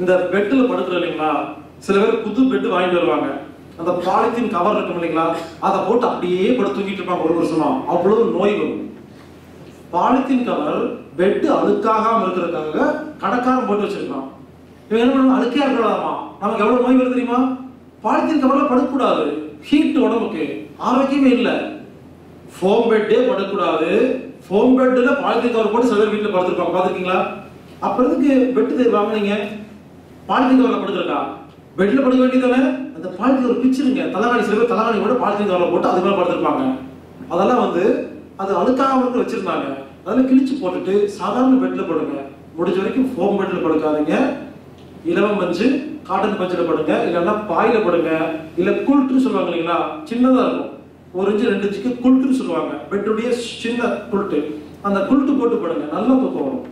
இந்த பெட்டில் படுத்துறோம் இல்லைங்களா? சில பேர் புது பெட்டு வாங்கிட்டு வருவாங்க. அந்த பாலித்தீன் கவர் இருக்கும் இல்லைங்களா? அதை போட்டு அப்படியே படுத்து தூங்கிட்டு இருப்பாங்க ஒரு வருஷமா. அவ்வளவு நோய் வரும். பாலித்தீன் கவர் பெட்டு அழுக்காகாம இருக்கிறதுக்காக கடைக்காரன் போட்டு வச்சிருக்கான் இவங்க என்ன பண்ணுவோம் அழுக்கே இருக்கலாமா? நமக்கு எவ்வளவு நோய் வருது தெரியுமா? பாலித்தீன் கவர்ல படுக்கக்கூடாது ஹீட் உடம்புக்கு. ஆரோக்கியமே இல்லை. ஃபோம் பெட்டே படுக்கக்கூடாது ஃபோம் பெட்டில் பாலித்தீன் கவர் போட்டு சில பேர் வீட்டில் படுத்துருப்பாங்க. பார்த்துருக்கீங்களா? அப்புறத்துக்கு பெட்டு வாங்குனீங்க பாலித்தீன் கவர்ல படுக்கிறக்கா பெட்ல படுக்க வேண்டியதானே அந்த பாலித்தீன் ஒரு பிச்சுருங்க தலைகாணி சில பேர் தலைகாணி கூட பாலித்தீன் கவர்ல போட்டு அது மேல படுத்திருப்பாங்க. அதெல்லாம் வந்து அது அழுக்காக வந்து வச்சிருந்தாங்க. அதெல்லாம் கிழிச்சு போட்டுட்டு சாதாரண பெட்ல படுங்க. முடிஞ்ச வரைக்கும் ஃபோம் பெட்ல படுக்காதீங்க. இலவம் பஞ்சு காட்டன் பஞ்சில் படுங்க. இல்லைன்னா பாயில படுங்க. இல்ல குல்ட்ரு சொல்லுவாங்க இல்லைங்களா? சின்னதா இருக்கும். ஒரு இன்ச்சு ரெண்டு இன்ச்சுக்கு குல்ட்ரு சொல்லுவாங்க. பெட்டுடைய சின்ன குல்ட்டு. அந்த குல்ட்டு போட்டு படுங்க. நல்லா தூக்கம் வரும்.